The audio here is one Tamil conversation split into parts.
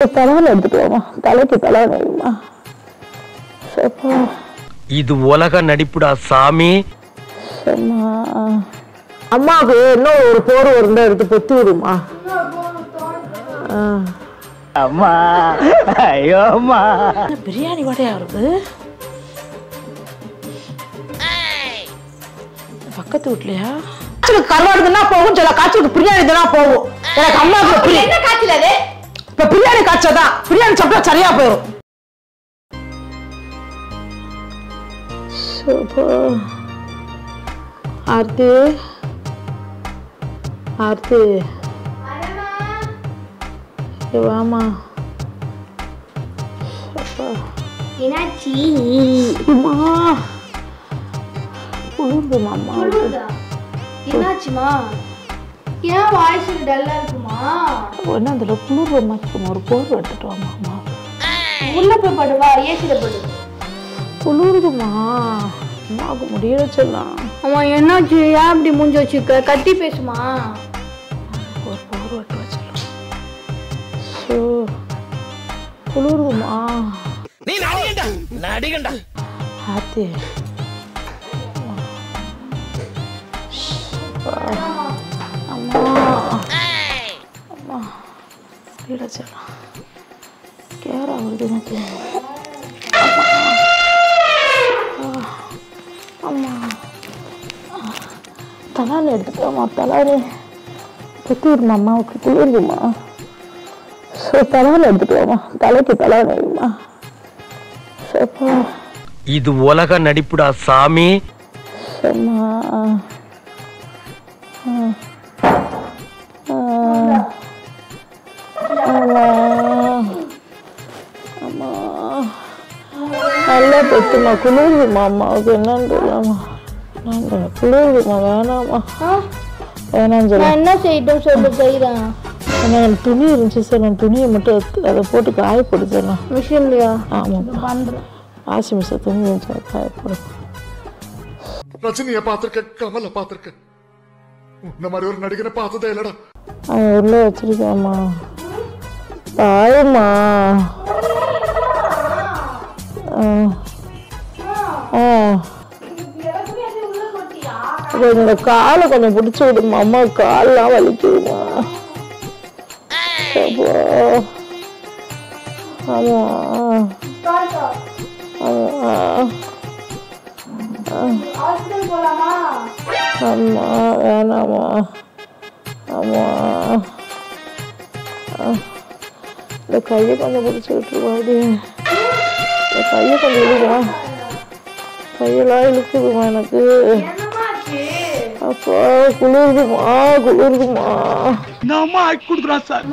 தலைவன் எடுத்துக்கலாமா தலைக்கு வேணுமா இது உலக நடிப்புடா சாமி. அம்மா அம்மாவுக்கு இன்னும் ஒரு போர் இருந்தா எடுத்து பொத்தி விடுமா? அம்மா ஐயோ அம்மா. பிரியாணி வடையா இருக்கு? பக்கத்து வீட்லயா? காய்ச்சலுக்கு கருவாடு தின்னா போகும் சில காய்ச்சலுக்கு பிரியாணி தின்னா போகும். எனக்கு அம்மாவுக்கு என்ன காய்ச்சல் அது? இப்ப பிரியாணி காய்ச்சதான் பிரியாணி சாப்பிட்டா சரியா போயிடும் ஆர்த்தி. ஆர்த்தி. வாமா. என்னாச்சு? அம்மா குளிருதுமா அம்மா என்னாச்சுமா? ஏன் வாய்ஸ் டல்லா இருக்குமா? என்ன அதில் குளிர் மாற்றிக்கமா ஒரு போர் எடுத்துட்டு வாமா அம்மா உள்ள போய் படுவா? ஏசில படு. குளிருதுமா அம்மாவுக்கு முடியல சொல்லலாம் அம்மா என்னாச்சு? ஏன் அப்படி மூஞ்சி வச்சுக்க கத்தி பேசுமா? ஒரு போர் வெட்டு வச்சிடலாம் ஷோ குளிருதுமா நீ நடிகண்டா? நடிகண்டா? ஆத்தி. அம்மா சொல்லலாம் கேரா வருது எனக்கு அம்மா. தலால் எடுத்துக்கலாமா? தலால் பற்றி விடுமா அம்மாவுக்கு குளிருதுமா ஸோ தலால் எடுத்துக்கலாமா? தலைக்கு தலால் வேணுமா? இது உலக நடிப்புடா சாமி. அம்மா. நல்லா பெத்துமா? குளிருதுமா அம்மாவுக்கு என்னன்னு தெரியலாமா குளிருதுமா வேணாமா வேணாம்னு சொல்ல நான் என்ன செய்யட்டும் சொல்லு செய்யறேன் எனக்கு துணி இருந்துச்சு சார் நான் துணியை மட்டும் அதை போட்டு காய போட்டு சார் மிஷின்லயா ஆமாம் பண்றேன் வாஷிங் மிஷின் துணி இருந்துச்சு காய போடு. ரஜினிய பாத்திருக்கேன் கமல பாத்திருக்கேன் உன்ன மாதிரி ஒரு நடிகனை பார்த்ததே இல்லடா. அவன் உள்ள வச்சிருக்காம்மா பாருமா இந்த காலை கொஞ்சம் பிடிச்சி விடுமா அம்மா கால்லாம் வலிக்குதுமா. ஆமா. ஆமா. அம்மா வேணாமா. அம்மா. இந்த கையை கொஞ்சம் பிடிச்சி விட்டுருவா அப்படியே. கையை கொஞ்சம் இழுக்குமா கையெல்லாம் இழுக்குதுமா எனக்கு. அப்பா குளிருதுமா குளிருதுமா. நம்ம ஆக்கி கொடுக்குறான் சார்?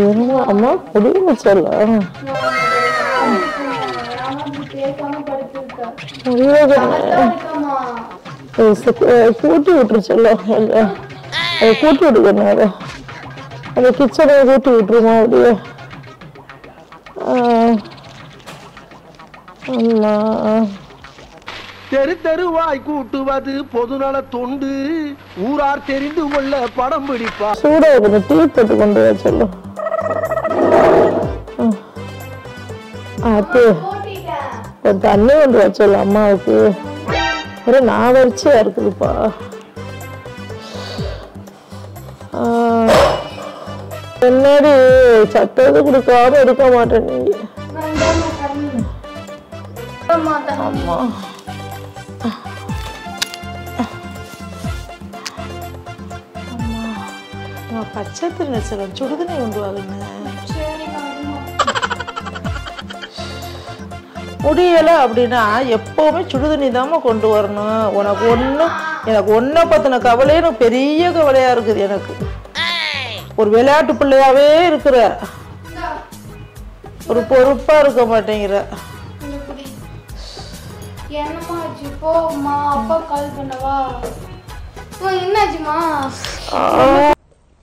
இருமா அம்மா முடியல சொல்ல? கூட்டி விட்டுரு சொல்ல அதை கூட்டி விட்டுக்கணும் அதை அந்த கிச்சனை கூட்டி விட்டுருமா அப்படியே தெரு தெருவாய் கூட்டுவது பொதுநல தொண்டு. ஊரார் தெரிந்து கொள்ள படம் பிடிப்பா. சூடாக கொஞ்சம் டீ போட்டு கொண்டு வர சொல்லும் அது தண்ணி கொண்டு வர சொல்லு அம்மாவுக்கு. ஒரு நான் வரிச்சியா இருக்குதுப்பா. என்னடி? சத்தது கொடுக்காம இருக்க மாட்டேன் நீங்க நான் இந்தாம்மா தண்ணி பச்சை திருநெச்சலம் சுடுதண்ணி கொண்டு வாங்க முடியலை அப்படின்னா எப்போவுமே சுடுதண்ணி தாம்மா கொண்டு வரணும். உனக்கு ஒன்றும் எனக்கு ஒன்றை பற்றின கவலைன்னு பெரிய கவலையாக இருக்குது எனக்கு. ஒரு விளையாட்டு பிள்ளையாவே இருக்கிற. ஒரு பொறுப்பாக இருக்க மாட்டேங்கிற.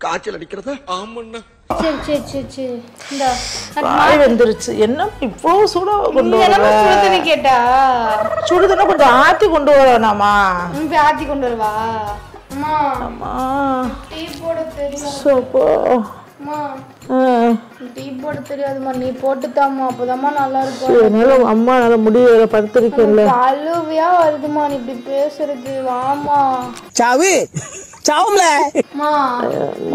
காய்ச்சல் அடிக்கிறதா? ஆமாண்ணா. காய் வெந்துருச்சு. என்ன இவ்வளோ சூடாக கொண்டு நீ வர கேட்டா? சுடுதண்ணி கொஞ்சம் ஆற்றி கொண்டு வரணுமா ம், போய் ஆத்தி கொண்டு வருவா? அம்மா. அம்மா. டீ போட தெரியும் சோப்பா டீ போட தெரியாதும்மா. நீ போட்டுத்தாம்மா. அப்பதாம்மா நல்லா இருக்கும். என்னால அம்மா நல்ல முடியல. படுத்திருக்கேன்ல. அழுவியா வருதுமா நீ இப்படி பேசுறது. வாமா சாவு. சாவும்ல. அம்மா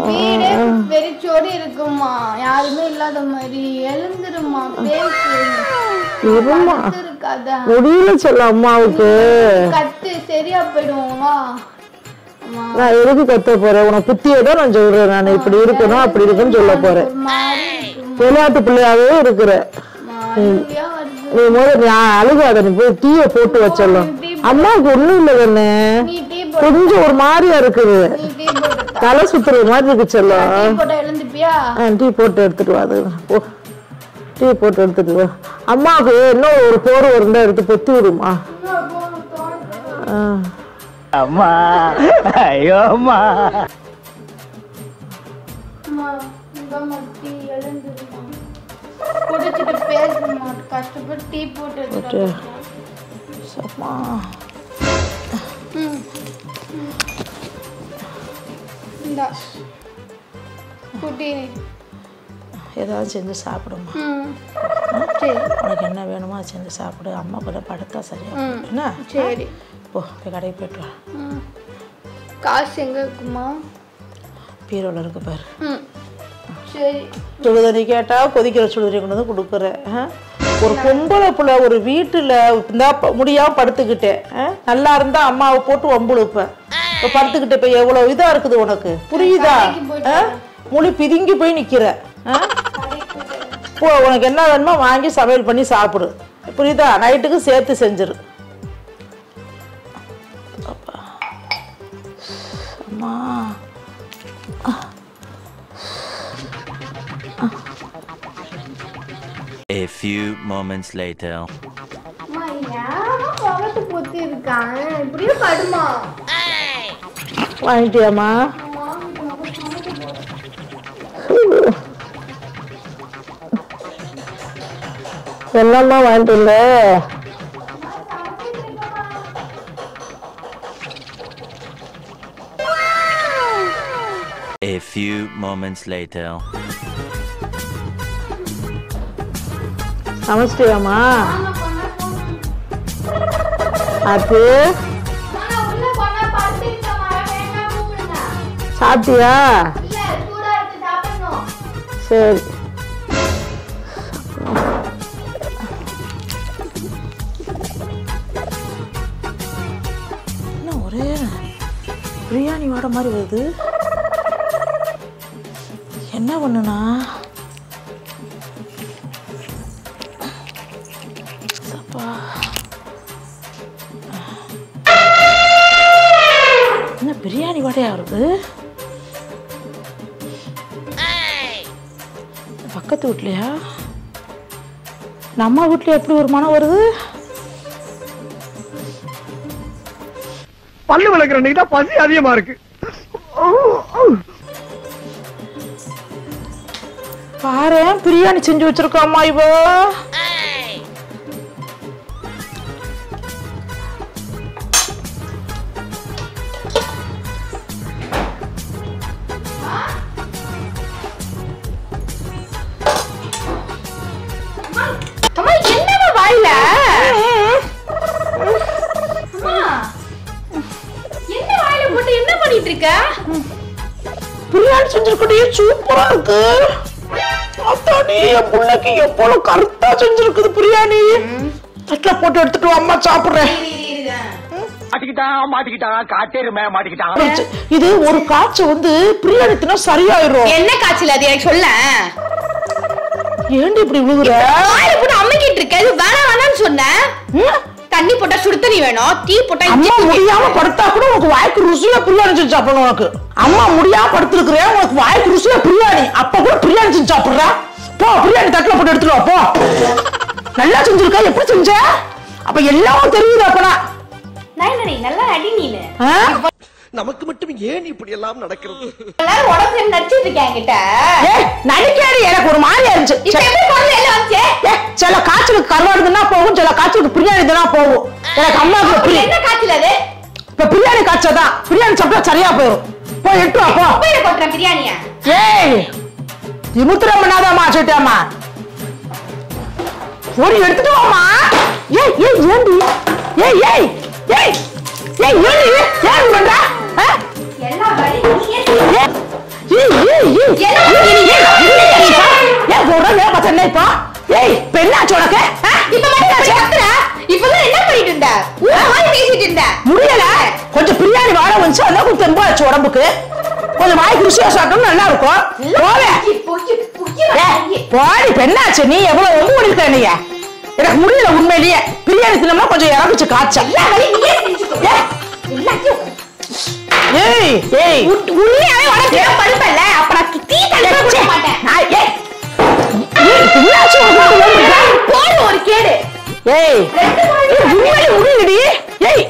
வீடே வெறிச்சோடி இருக்கும்மா. யாருமே இல்லாத மாதிரி. எழுந்துருமா பேசு முடியல சொல்ல அம்மாவுக்கு. கத்து சரியா அம்மா நான் எதுக்கு கத்த போறேன்? உனக்கு புத்தியை தான் நான் சொல்றேன் நான். இப்படி இருக்கணும் அப்படி இருக்குன்னு சொல்ல போறேன். ஒரு விளையாட்டு பிள்ளையாவே இருக்கிற. நீ முதல்ல நீ அழுகாத நீ போய் டீயை போட்டு வச்சிடலாம். அம்மாவுக்கு ஒண்ணும் இல்லை கண்ணு. நீ டீ போட்டு கொஞ்சம் ஒரு மாதிரியா இருக்குது. நீ டீ போட்டு தலை சுத்துற மாதிரி இருக்கு செல்லம் டீ போட்டா எடுத்துட்டு வா அது. போ டீ போட்டு எடுத்துட்டு வா. அம்மாவுக்கு இன்னும் ஒரு போர் இருந்தா எடுத்து பொத்தி விடுமா? ஆ. அம்மா. ஐயோ அம்மா. கஷ்டப்பட்டு டீ போட்டு. இந்தா. குட்டி. ஏதாவது செஞ்சு சாப்பிடுமா உனக்கு என்ன வேணுமோ அதை செஞ்சு சாப்பிடு. அம்மா கூட படுத்தா சரியா. என்ன? சரி. போ போய் கடைக்கு போயிட்டு வா. காசு எங்க இருக்குமா? பீரோவில் இருக்கு பாரு. ம். சரி. சுடுதண்ணி கேட்டால் கொதிக்கிற சுடுதண்ணி கொண்டு வந்து கொடுக்குற ஆ? ஒரு பொம்பளை புள்ள ஒரு வீட்டில் இந்த முடியாமல் படுத்துக்கிட்டேன்? நல்லா இருந்தால் அம்மாவை போட்டு வம்புழுப்பேன். இப்போ படுத்துக்கிட்டே இப்போ எவ்வளோ இதாக இருக்குது உனக்கு? புரியுதா? முழு பிதுங்கி போய் நிற்கிற போ உனக்கு என்ன வேணுமோ வாங்கி சமையல் பண்ணி சாப்பிடு. புரியுதா? நைட்டுக்கு சேர்த்து செஞ்சிரு. அம்மா A few moments later. Bhagat பொத்தி இருக்கான் இப்படியே படுமா? போறோம் என்னம்மா வாங்கிட்டு few moments later. போங்க அது சாப்பிட்டியா? சரி. என்ன ஒரே பிரியாணி வாட மாதிரி வருது? என்ன பண்ணுனா? சப்பா. என்ன பிரியாணி வாடையா வருது? பக்கத்து வீட்லையா? நம்ம வீட்ல எப்படி ஒரு மனம் வருது? பல்லு விளக்குற அன்னைக்கு தான் பசி அதிகமா இருக்கு. பாரு பிரியாணி செஞ்சு வச்சிருக்கோம்மா இவ? என்ன வாயில போட்டு என்ன பண்ணிட்டு இருக்க? பிரியாணி செஞ்சிருக்கடி சூப்பரா இருக்கு. அத்தாடி என் பிள்ளைக்கு எவ்வளவு கருத்தா செஞ்சிருக்குது பிரியாணி. தட்டுல போட்டு எடுத்துட்டு அம்மா சாப்பிடுறேன். மாட்டிக்கிட்டான் மாட்டிக்கிட்டான் காட்டேருமே மாட்டிக்கிட்டான் இது ஒரு காய்ச்சல் வந்து பிரியாணி தின்னா சரியாயிரும். என்ன காய்ச்சல் அது? எனக்கு சொல்ல. ஏண்டி இப்படி விழுகுற? வாயில போட்டு அம்மிக்கிட்டு இருக்க. இது வேணாம் வேணாம்னு சொன்னேன்? தண்ணி போட்டா சுடு தண்ணி வேணும். டீ போட்டா அம்மா முடியாம படுத்தா கூட உனக்கு வாய்க்கு ருசியா பிரியாணி செஞ்சு சாப்பிடணும் உனக்கு. அம்மா முடியாம படுத்துருக்கிறேன் உனக்கு வாய்க்கு ருசியா பிரியாணி. அப்ப கூட பிரியாணி செஞ்சு சாப்பிடுற? போ. பிரியாணி தட்டுல போட்டு எடுத்துட்டு வா போ. நல்லா செஞ்சிருக்கா எப்படி செஞ்ச? அப்ப எல்லாம் தெரியுது அப்பனா? நைனடி நல்லா அடி நீனு? நமக்கு மட்டும் ஏன் இப்படி எல்லாம் நடக்கிறது? எல்லாரும் உடம்புல நடிச்சிட்டு ஏய் நடிக்காடி எனக்கு ஒரு மாதிரியா இருந்துச்சு சில காய்ச்சலுக்கு கருவாடு தின்னா போகும் சில காய்ச்சலுக்கு பிரியாணி தின்னா போகும். எனக்கு அம்மாவுக்கு என்ன காய்ச்சல் அது? இப்ப பிரியாணி காய்ச்சதான் பிரியாணி சாப்பிட்டா சரியா போயிடும் போய் எட்டு வா போ. குப்பையில கொட்டுறேன் பிரியாணிய? ஏய் திமுத்திரம் பண்ணாதாம்மா சொல்லிட்டாமா ஒரு எடுத்துட்டு வாமா ஏய் ஏய் ஏண்டி ஏய் ஏய் ஏய் ஏய் ஏண்டி ஏன் பண்ற? எல்லா வழி நீயே ஏய் ஏய் ஏய் ஏய் ஏய், சொல்றேன், ஏன் என்ன இப்போ? ஏய், உனக்கு? ஆ? இப்ப கத்துற இப்பதான் என்ன பண்ணிட்டு இருந்த ஊர மாதிரி பேசிட்டு இருந்த முடியல கொஞ்சம் பிரியாணி வாட வந்துச்சு அதான் கொஞ்சம் உடம்புக்கு கொஞ்சம் வாய் குருசியா சாப்பிட்டோம் நல்லா இருக்கும் போவேன். போடி பெண்ணாச்சு நீ எவ்வளவு ஒம்பு பண்ணிருக்க நீ எனக்கு முடியல உண்மையிலேயே. பிரியாணி தினமா கொஞ்சம் இறங்குச்சு காய்ச்சல். ஏய். ஏய். உண்மையாவே உனக்கு ஏன் படுப்பல்ல அப்ப நான் தீ தள்ளி மாட்டேன். நான் ஏய்? போடு ஒரு கேடு. ஏய், உண்மையிலே முடியலடி. ஏய்.